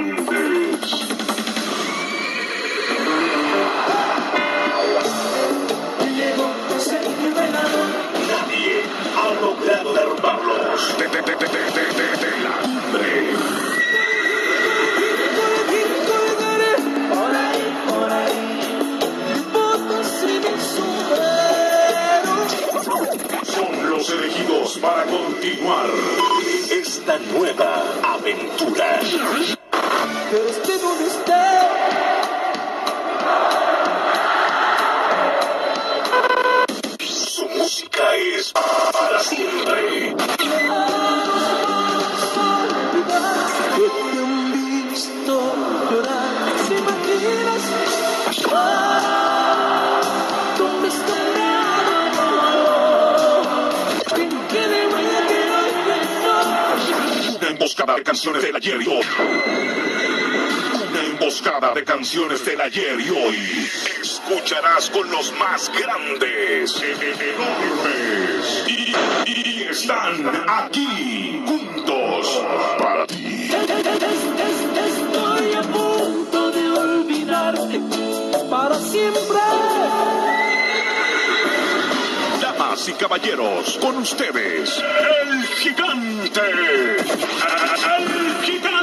más grandes. Nadie ha logrado. De, de, de, la sombrero. Son los elegidos para continuar esta nueva aventura. Pero Su música es para siempre. que te han visto llorar. ¿Se imaginas? ¿Dónde está mi amor? ¿En qué le voy a quedar? Una emboscada de canciones del ayer y hoy. Emboscada de canciones del ayer y hoy. Escucharás con los más grandes, enormes. Y, y están aquí, juntos, para ti. Es- es- es- Estoy a punto de olvidarte para siempre. Damas y caballeros, con ustedes, el gigante. El gigante.